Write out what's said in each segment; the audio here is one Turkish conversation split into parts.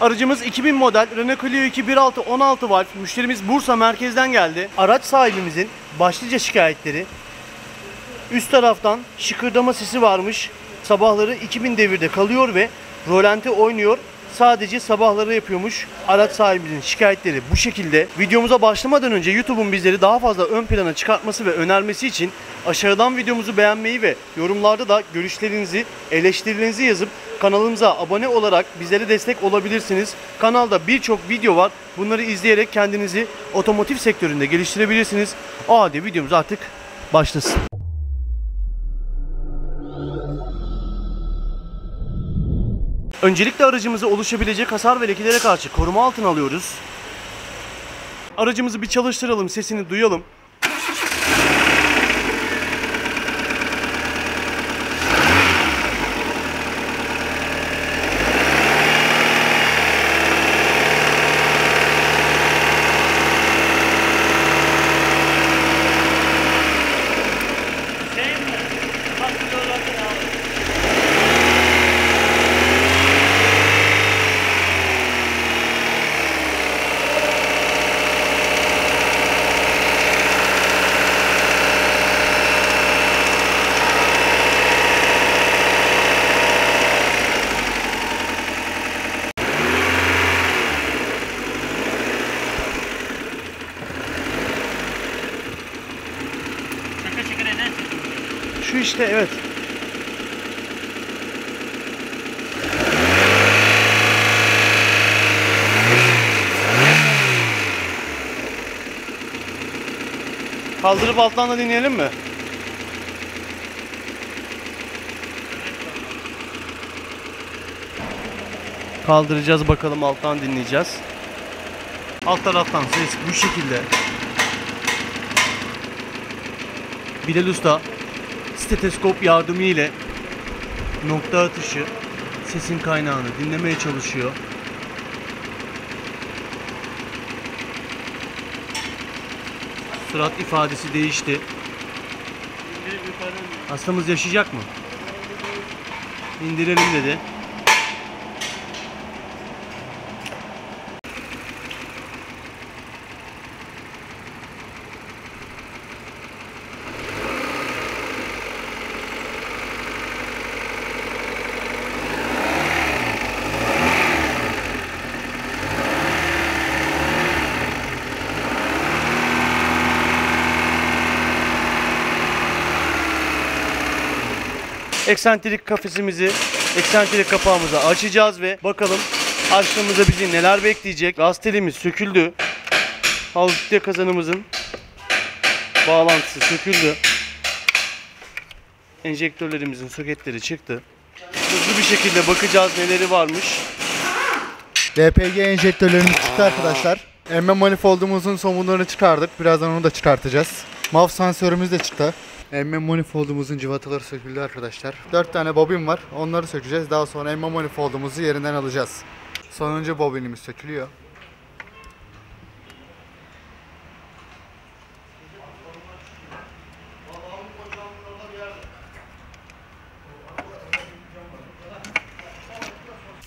Aracımız 2000 model Renault Clio 2 1.6 16 valf. Müşterimiz Bursa merkezden geldi. Araç sahibimizin başlıca şikayetleri üst taraftan şıkırdama sesi varmış. Sabahları 2000 devirde kalıyor ve rolanti oynuyor. Sadece sabahları yapıyormuş. Araç sahibimizin şikayetleri bu şekilde. Videomuza başlamadan önce YouTube'un bizleri daha fazla ön plana çıkartması ve önermesi için aşağıdan videomuzu beğenmeyi ve yorumlarda da görüşlerinizi, eleştirilerinizi yazıp kanalımıza abone olarak bizlere destek olabilirsiniz. Kanalda birçok video var. Bunları izleyerek kendinizi otomotiv sektöründe geliştirebilirsiniz. O halde videomuz artık başlasın. Öncelikle aracımızı oluşabilecek hasar ve lekelere karşı koruma altına alıyoruz. Aracımızı bir çalıştıralım, sesini duyalım. Kaldırıp alttan da dinleyelim mi? Kaldıracağız bakalım alttan dinleyeceğiz. Alt taraftan ses bu şekilde. Bilal Usta steteskop yardımı ile nokta atışı sesin kaynağını dinlemeye çalışıyor. Surat ifadesi değişti. Hastamız yaşayacak mı? İndirelim dedi. Eksantrik kafesimizi, eksantrik kapağımızı açacağız ve bakalım açtığımızda bizi neler bekleyecek. Gaz telimiz söküldü. Havlutte kazanımızın bağlantısı söküldü. Enjektörlerimizin soketleri çıktı. Hızlı bir şekilde bakacağız neleri varmış. LPG enjektörlerimiz çıktı arkadaşlar. Emme manifoldumuzun somunlarını çıkardık. Birazdan onu da çıkartacağız. MAV sensörümüz de çıktı. Emme manifoldumuzun civataları söküldü arkadaşlar. 4 tane bobin var. Onları sökeceğiz. Daha sonra emme manifoldumuzu yerinden alacağız. Sonuncu bobinimiz sökülüyor.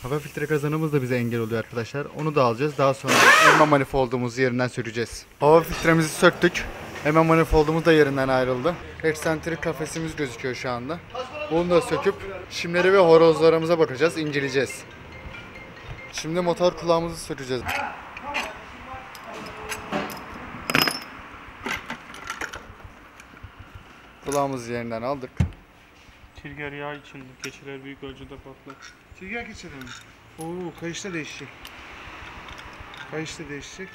Hava filtre kazanımız da bize engel oluyor arkadaşlar. Onu da alacağız. Daha sonra emme manifoldumuzu yerinden süreceğiz. Hava filtremizi söktük. Hemen manifoldumuz da yerinden ayrıldı. Eksantrik kafesimiz gözüküyor şu anda. Bunu da söküp şimleri ve horozlarımıza bakacağız, inceleyeceğiz. Şimdi motor kulağımızı süreceğiz. Kulağımızı yerinden aldık. Tirger yağ içinde keçiler büyük ölçüde patlak. Tirger geçelim. Oo kayışta değişecek. Kayışta değişecek.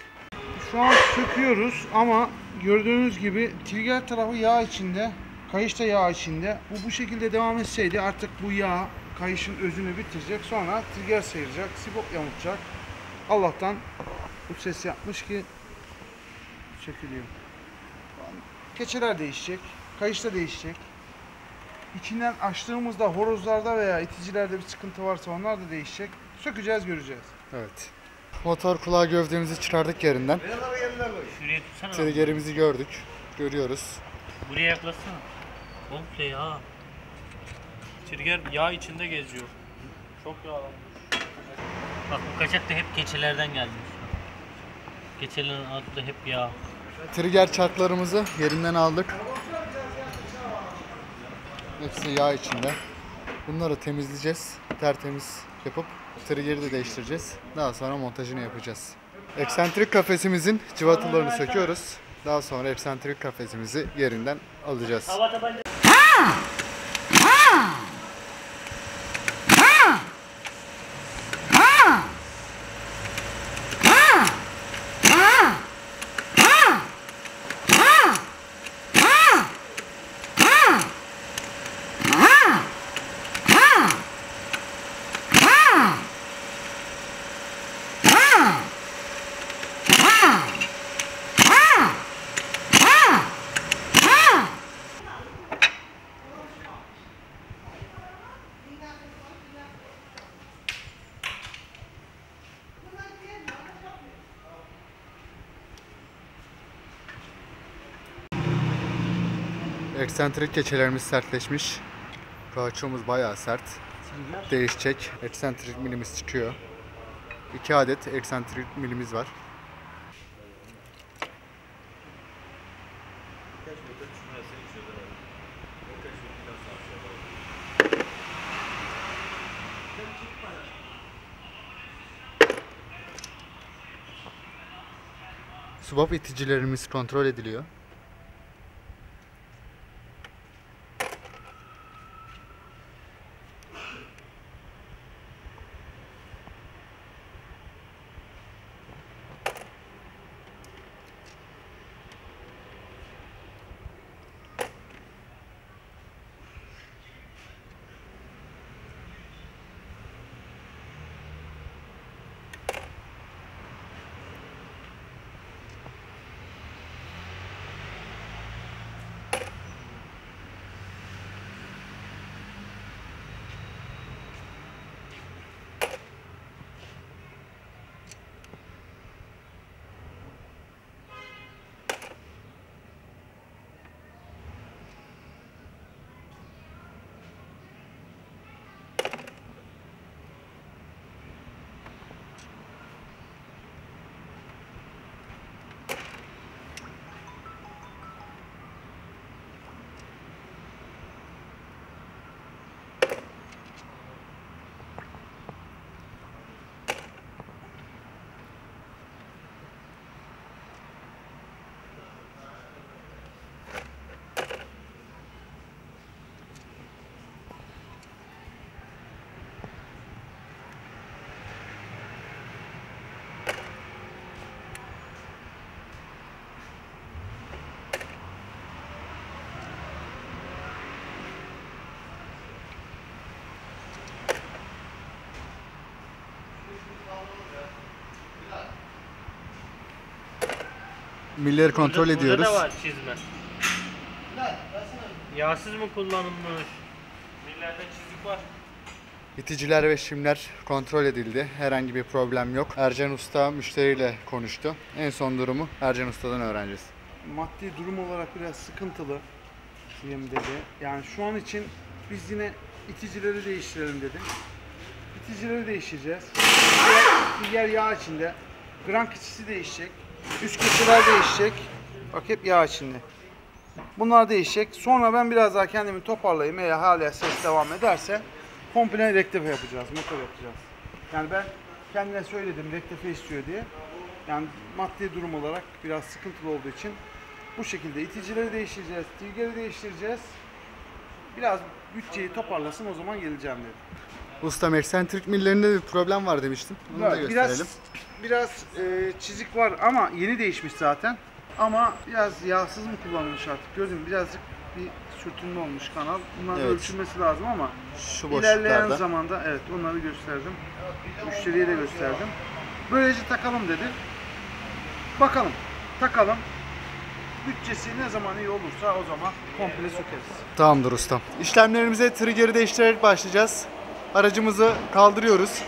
Şu an söküyoruz ama gördüğünüz gibi tirger tarafı yağ içinde. Kayış da yağ içinde. Bu bu şekilde devam etseydi artık bu yağ kayışın özünü bitirecek. Sonra tirger sıyıracak. Sibop yamutacak. Allah'tan bu ses yapmış ki sökülüyor. Keçeler değişecek. Kayış da değişecek. İçinden açtığımızda horozlarda veya iticilerde bir sıkıntı varsa onlar da değişecek. Sökeceğiz göreceğiz. Evet. Motor kulağı gövdemizi çıkardık yerinden. Şuraya tutsana. Triggerimizi gördük. Görüyoruz. Buraya yaklaşsana. Komple yağ. Tirger yağ içinde geziyor. Çok yağlanmış. Bak bu kaçak da hep keçelerden gelmiş. Keçelerin adı da hep yağ. Trigger çarklarımızı yerinden aldık. Hepsi yağ içinde. Bunları temizleyeceğiz. Tertemiz yapıp trigger'i de değiştireceğiz. Daha sonra montajını yapacağız. Eksentrik kafesimizin cıvatalarını söküyoruz. Daha sonra eksentrik kafesimizi yerinden alacağız. Eksentrik keçelerimiz sertleşmiş. Kauçuğumuz bayağı sert. Değişecek. Eksentrik milimiz çıkıyor. 2 adet eksentrik milimiz var. Subap iticilerimiz kontrol ediliyor. Milleri kontrol Burada- ediyoruz. Burada da var çizme. Yağsız mı kullanılmış? Millerde çizik var. İticiler ve şimler kontrol edildi. Herhangi bir problem yok. Ercan Usta müşteriyle konuştu. En son durumu Ercan Usta'dan öğreneceğiz. maddi durum olarak biraz sıkıntılı diyeyim dedi. Yani şu an için biz yine iticileri değiştirelim dedi. İticileri değiştireceğiz. Diğer, diğer yağ içinde. Gran keçisi değişecek. Üst keçiler değişecek. Bak hep yağ içinde. Bunlar değişecek. Sonra ben biraz daha kendimi toparlayayım. Eğer hala ses devam ederse komple rektife yapacağız. Motor yapacağız. Yani ben kendine söyledim rektife istiyor diye. Yani maddi durum olarak biraz sıkıntılı olduğu için bu şekilde iticileri değiştireceğiz, tilgeri değiştireceğiz. Biraz bütçeyi toparlasın o zaman geleceğim dedi. Ustam eksentrik millerinde bir problem var demiştin. Onu da Ya, gösterelim. biraz biraz e, çizik var ama yeni değişmiş zaten. Ama biraz yağsız mı kullanılmış artık gördün mü? Birazcık bir sürtünme olmuş kanal. Bunların Evet. ölçülmesi lazım ama Şu ilerleyen boşluklarda. zamanda evet onları gösterdim. Müşteriye de gösterdim. Böylece takalım dedi. Bakalım. Takalım. Bütçesi ne zaman iyi olursa o zaman komple sökeriz. Tamamdır ustam. İşlemlerimize trigger'i değiştirerek başlayacağız. Aracımızı kaldırıyoruz.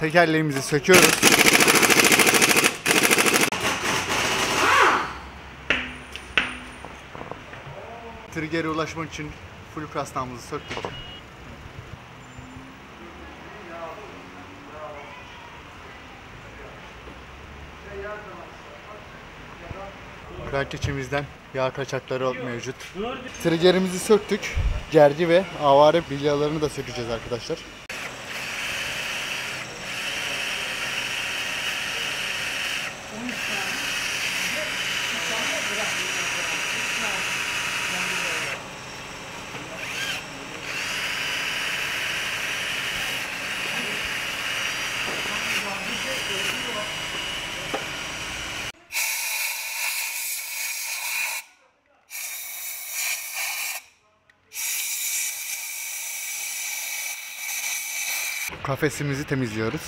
Tekerleğimizi söküyoruz. Trigger'e ulaşmak için full kasnağımızı söktük. Krank içimizden yağ kaçakları mevcut. Triggerimizi söktük. Gergi ve avare bilyalarını da sökeceğiz arkadaşlar. Kafesimizi temizliyoruz.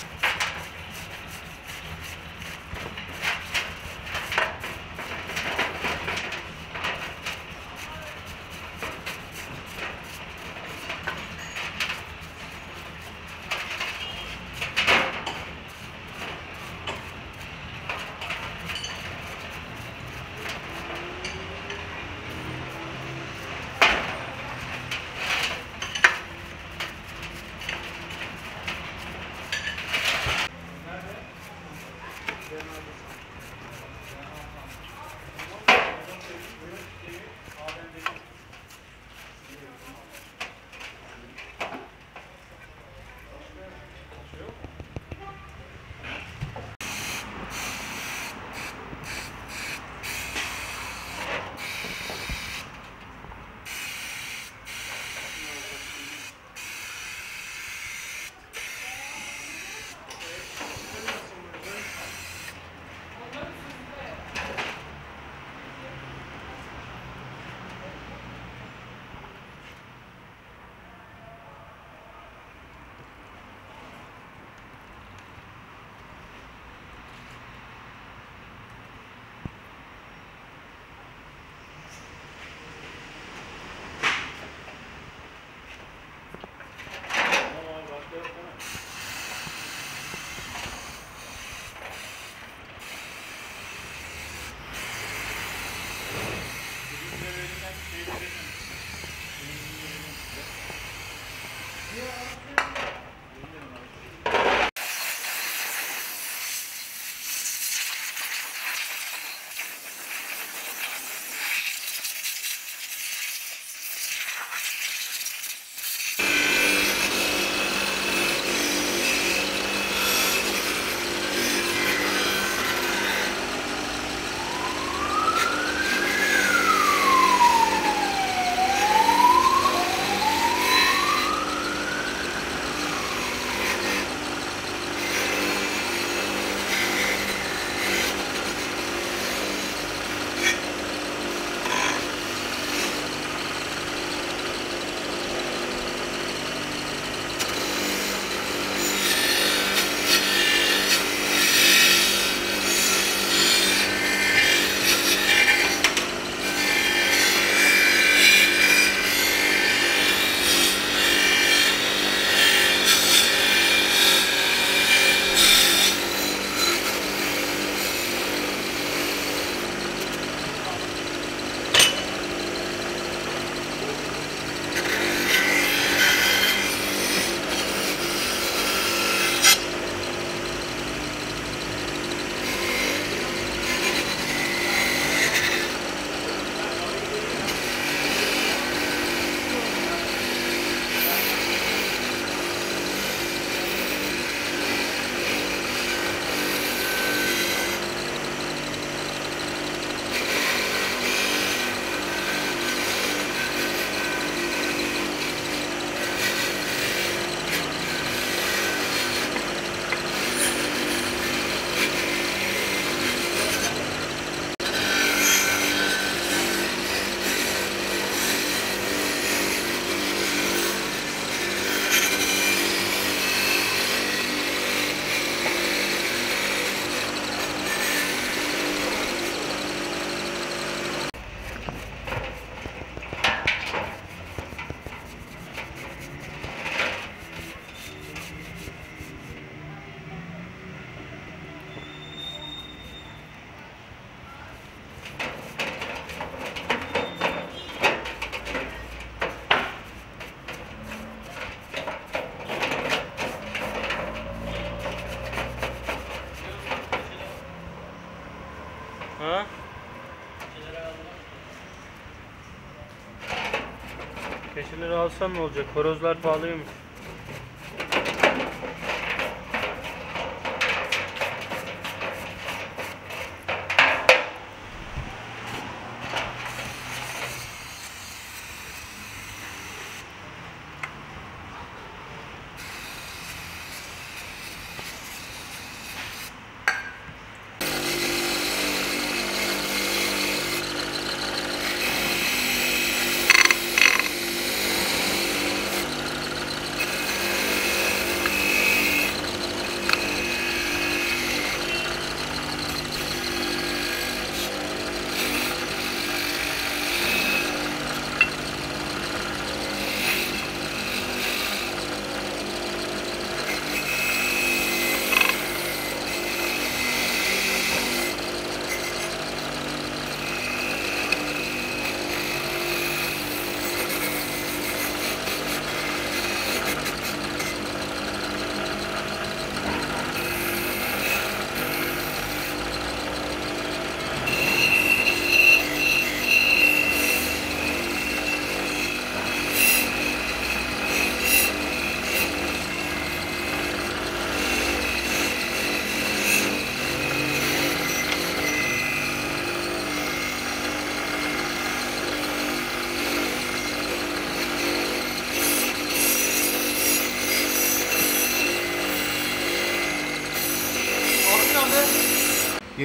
Alsam ne olacak? Horozlar pahalıymış.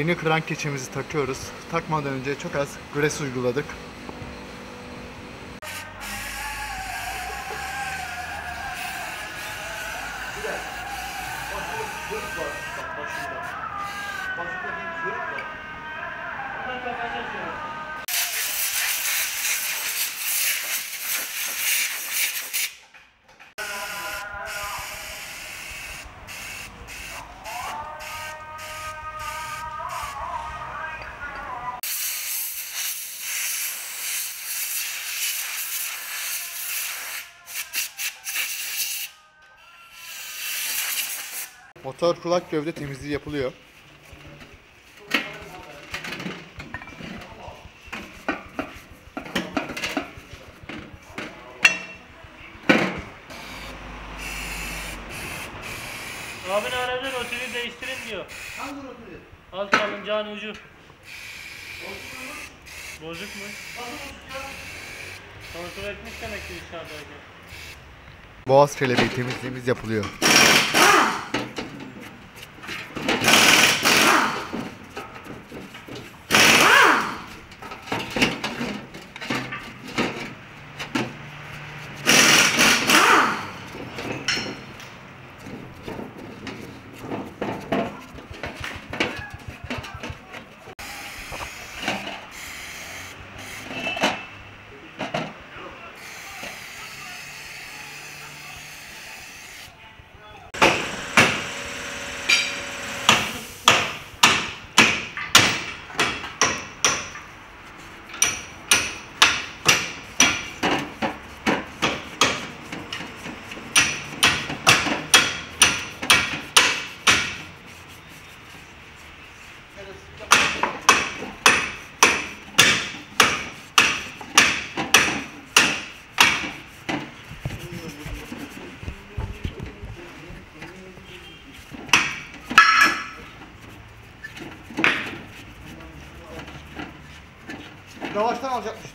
Yeni kıran keçemizi takıyoruz. Takmadan önce çok az gres uyguladık. Motor kulak gövde temizliği yapılıyor. Abin aradı rotörü değiştirin diyor. Hangi rotörü? Alt salıncağın ucu. Bozuk mu? Kontrol etmiş demek ki dışarıdayken. Boğaz kelebeği temizliğimiz yapılıyor. Yavaştan alacakmış.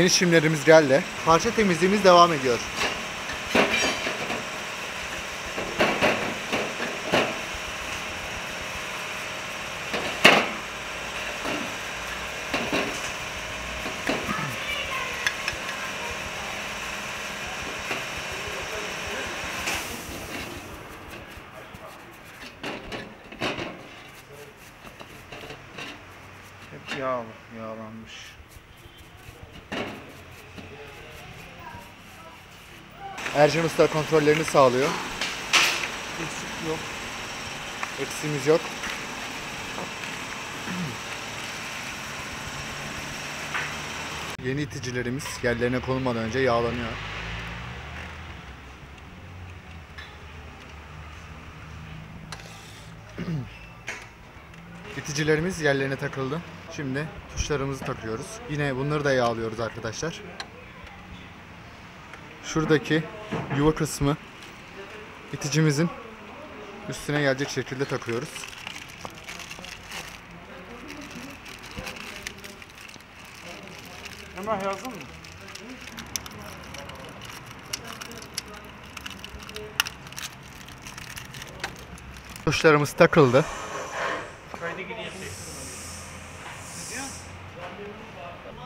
Yeni şimlerimiz geldi. Parça temizliğimiz devam ediyor. Hep yağlı, Ercan Usta kontrollerini sağlıyor. Eksik yok. Eksiğimiz yok. Yeni iticilerimiz yerlerine konulmadan önce yağlanıyor. İticilerimiz yerlerine takıldı. Şimdi tuşlarımızı takıyoruz. Yine bunları da yağlıyoruz arkadaşlar. Şuradaki yuva kısmı iticimizin üstüne gelecek şekilde takıyoruz. Hemen yazdın mı? Tuşlarımız takıldı.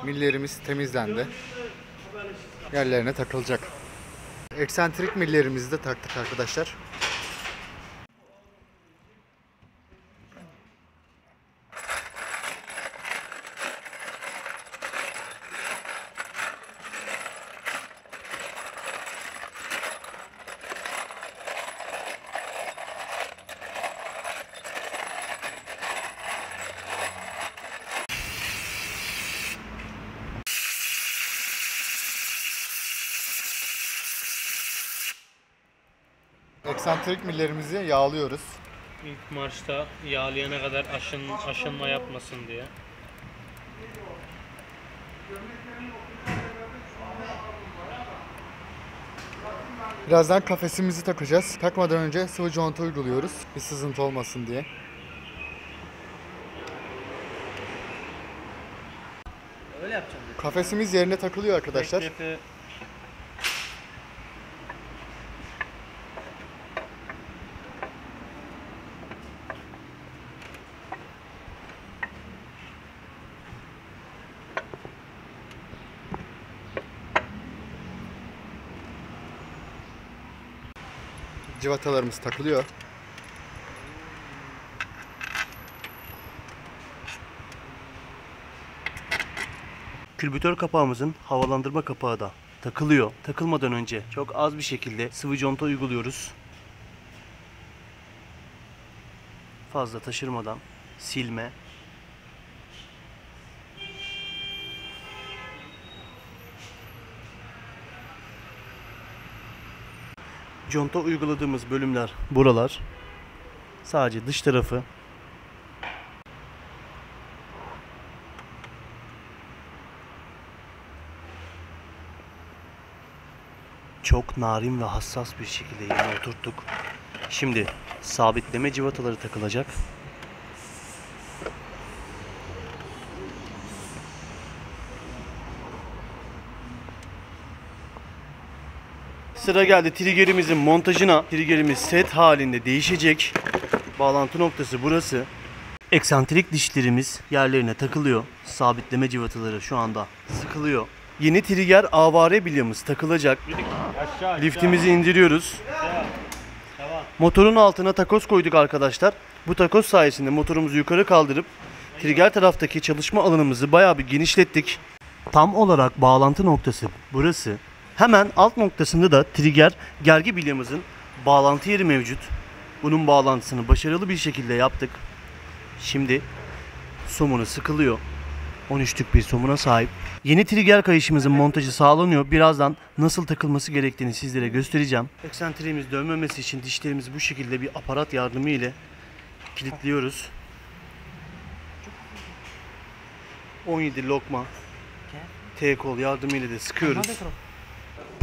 Millerimiz temizlendi. Yerlerine takılacak. Eksentrik millerimizi de taktık arkadaşlar. Eksantrik millerimizi yağlıyoruz. İlk marşta yağlayana kadar aşın, aşınma yapmasın diye. Birazdan kafesimizi takacağız. Takmadan önce sıvı conta uyguluyoruz. Bir sızıntı olmasın diye. Öyle yapacağım. Kafesimiz yerine takılıyor arkadaşlar. Beklepe Civatalarımız takılıyor. Külbütör kapağımızın havalandırma kapağı da takılıyor. Takılmadan önce çok az bir şekilde sıvı conta uyguluyoruz. Fazla taşırmadan silme. Conta uyguladığımız bölümler buralar. Sadece dış tarafı çok narin ve hassas bir şekilde yerine oturttuk. Şimdi sabitleme civataları takılacak. Sıra geldi triggerimizin montajına. Triggerimiz set halinde değişecek. Bağlantı noktası burası. Eksantrik dişlerimiz yerlerine takılıyor. Sabitleme civataları şu anda sıkılıyor. Yeni trigger avare bilyamız takılacak. aşağı Liftimizi indiriyoruz. Motorun altına takoz koyduk arkadaşlar. Bu takoz sayesinde motorumuzu yukarı kaldırıp trigger taraftaki çalışma alanımızı bayağı bir genişlettik. Tam olarak bağlantı noktası burası. Hemen alt noktasında da trigger gergi bilyamızın bağlantı yeri mevcut. Bunun bağlantısını başarılı bir şekilde yaptık. Şimdi somunu sıkılıyor. 13'lük bir somuna sahip. Yeni trigger kayışımızın montajı sağlanıyor. Birazdan nasıl takılması gerektiğini sizlere göstereceğim. Eksentriğimiz dönmemesi için dişlerimizi bu şekilde bir aparat yardımı ile kilitliyoruz. 17 lokma T-kol yardımıyla da sıkıyoruz.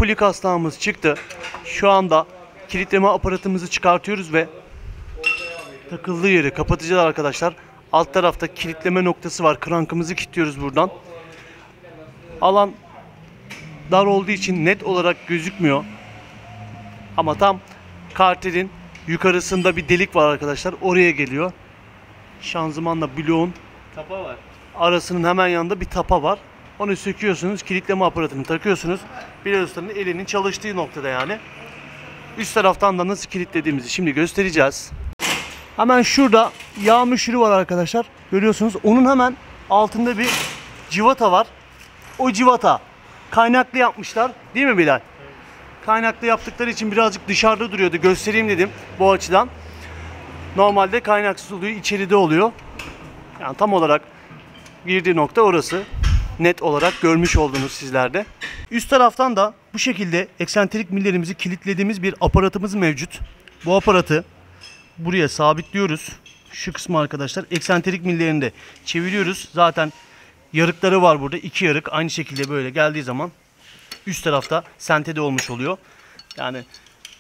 Puli kaslağımız çıktı. Şu anda kilitleme aparatımızı çıkartıyoruz ve takıldığı yeri kapatacağız arkadaşlar. Alt tarafta kilitleme noktası var. Krankımızı kilitliyoruz buradan. Alan dar olduğu için net olarak gözükmüyor. Ama tam karterin yukarısında bir delik var arkadaşlar. Oraya geliyor. Şanzımanla bloğun Tapa var. arasının hemen yanında bir tapa var. Onu söküyorsunuz, kilitleme aparatını takıyorsunuz. Bir ustanın elinin çalıştığı noktada yani. Üst taraftan da nasıl kilitlediğimizi şimdi göstereceğiz. Hemen şurada yağ müşürü var arkadaşlar. Görüyorsunuz. Onun hemen altında bir civata var. O civata kaynaklı yapmışlar. Değil mi Bilal? Kaynaklı yaptıkları için birazcık dışarıda duruyordu. Göstereyim dedim bu açıdan. Normalde kaynaksız oluyor, içeride oluyor. Yani tam olarak girdiği nokta orası. Net olarak görmüş oldunuz sizler de. Üst taraftan da bu şekilde eksentrik millerimizi kilitlediğimiz bir aparatımız mevcut. Bu aparatı buraya sabitliyoruz. Şu kısmı arkadaşlar eksentrik millerini de çeviriyoruz. Zaten yarıkları var burada. iki yarık aynı şekilde böyle geldiği zaman üst tarafta sentede olmuş oluyor. Yani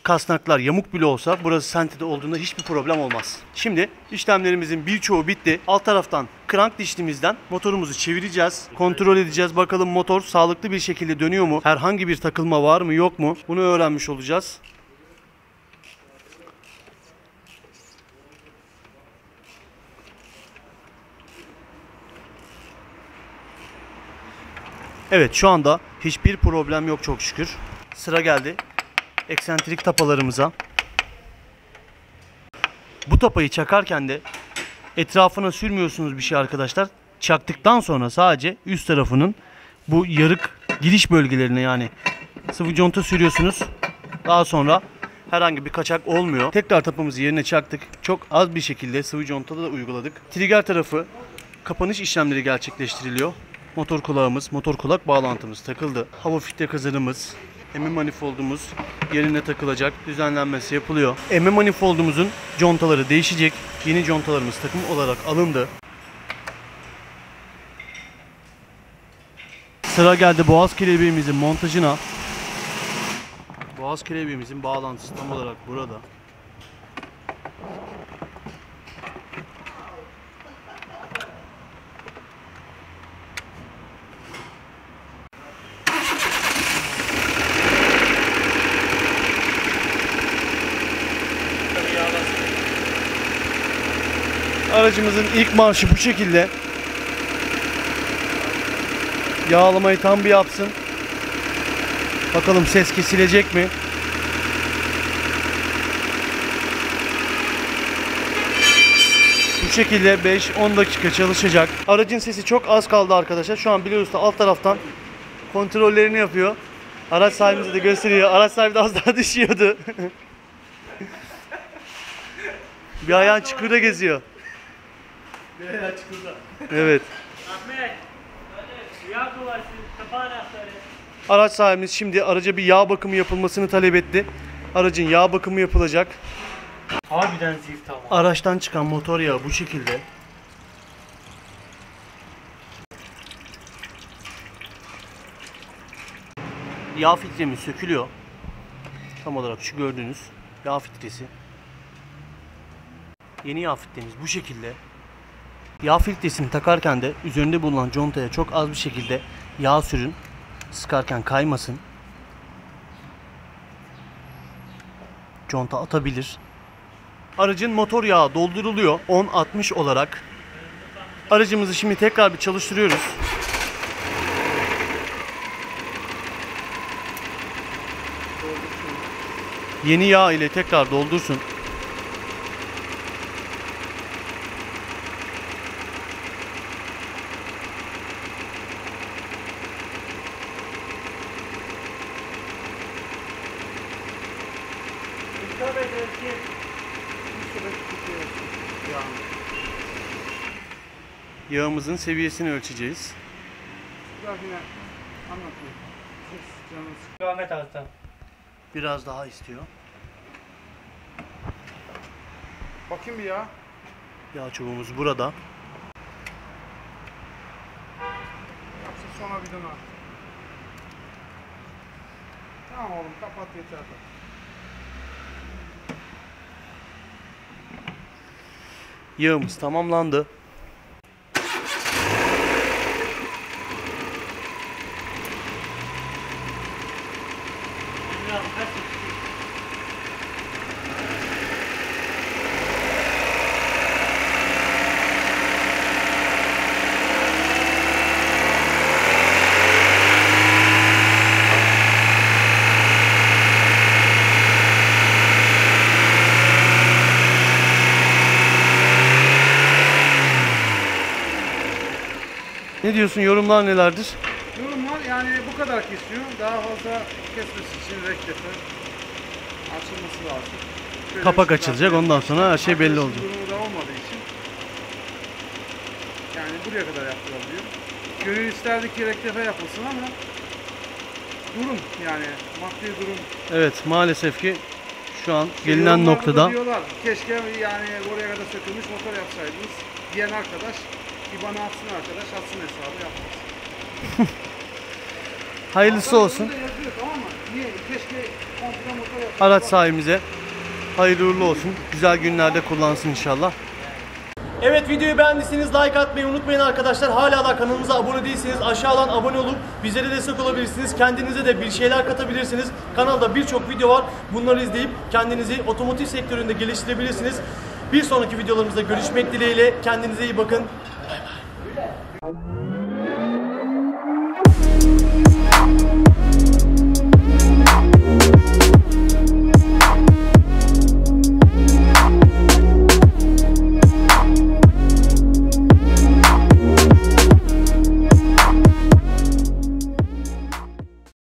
kasnaklar yamuk bile olsa burası sentede olduğunda hiçbir problem olmaz. Şimdi işlemlerimizin birçoğu bitti. Alt taraftan krank dişlimizden motorumuzu çevireceğiz. Kontrol edeceğiz. Bakalım motor sağlıklı bir şekilde dönüyor mu? Herhangi bir takılma var mı yok mu? Bunu öğrenmiş olacağız. Evet şu anda hiçbir problem yok çok şükür. Sıra geldi eksentrik tapalarımıza. Bu tapayı çakarken de etrafına sürmüyorsunuz bir şey arkadaşlar. Çaktıktan sonra sadece üst tarafının bu yarık giriş bölgelerine yani sıvı conta sürüyorsunuz. Daha sonra herhangi bir kaçak olmuyor. Tekrar tapamızı yerine çaktık. Çok az bir şekilde sıvı contada da uyguladık. Trigger tarafı kapanış işlemleri gerçekleştiriliyor. Motor kulağımız, motor kulak bağlantımız takıldı. Hava filtre kazanımız, emme manifoldumuz yerine takılacak. Düzenlenmesi yapılıyor. Emme manifoldumuzun contaları değişecek. Yeni contalarımız takım olarak alındı. Sıra geldi boğaz kelebeğimizin montajına. Boğaz kelebeğimizin bağlantısı tam olarak burada. Aracımızın ilk marşı bu şekilde. Yağlamayı tam bir yapsın. Bakalım ses kesilecek mi? Bu şekilde 5-10 dakika çalışacak. Aracın sesi çok az kaldı arkadaşlar. Şu an biliyoruz da alt taraftan kontrollerini yapıyor. Araç sahibimize de gösteriyor. Araç sahibi de az daha düşüyordu. bir ayağın çukurda geziyor. Evet. Ahmet. Hadi. Yağ kularsın. Kafa anahtarı. Araç sahibimiz şimdi araca bir yağ bakımı yapılmasını talep etti. Aracın yağ bakımı yapılacak. Harbiden zift ama. Araçtan çıkan motor yağı bu şekilde. Yağ filtremiz sökülüyor. Tam olarak şu gördüğünüz yağ filtresi. Yeni yağ filtremiz bu şekilde. Yağ filtresini takarken de üzerinde bulunan contaya çok az bir şekilde yağ sürün. Sıkarken kaymasın. Conta atabilir. Aracın motor yağı dolduruluyor 10-60 olarak. Aracımızı şimdi tekrar bir çalıştırıyoruz. Yeni yağ ile tekrar doldursun. Yağımızın seviyesini ölçeceğiz. Canınız Ahmet Altan. Biraz daha istiyor. Bakayım bir ya. Yağ çubuğumuz burada. sonra bidona. Tamam oğlum kapat yeter. Yağımız tamamlandı. Diyorsun? Yorumlar nelerdir? Yorumlar yani bu kadar kesiyor. Daha fazla kesmesi için rektefe açılması lazım. Şöyle Kapak açılacak. Ondan sonra her şey belli olacak. Durumu da olmadığı için yani buraya kadar yaptırabiliyor. Gönül isterdi ki rektefe yapılsın ama durum yani maddi durum. Evet maalesef ki şu an gelinen Yorumlarda da noktada Diyorlar keşke yani oraya kadar sökülmüş motor yapsaydınız diyen arkadaş bir bana atsın arkadaş atsın hesabı yapmaz. hayırlısı olsun. Burada yazıyor tamam mı? Niye? Keşke komple motor yapsaydınız. Araç sahibimize hayırlı uğurlu olsun. Güzel günlerde kullansın inşallah. Evet videoyu beğendiyseniz like atmayı unutmayın arkadaşlar. Hala da kanalımıza abone değilseniz aşağıdan abone olup bizlere destek olabilirsiniz. Kendinize de bir şeyler katabilirsiniz. Kanalda birçok video var. Bunları izleyip kendinizi otomotiv sektöründe geliştirebilirsiniz. Bir sonraki videolarımızda görüşmek dileğiyle. Kendinize iyi bakın.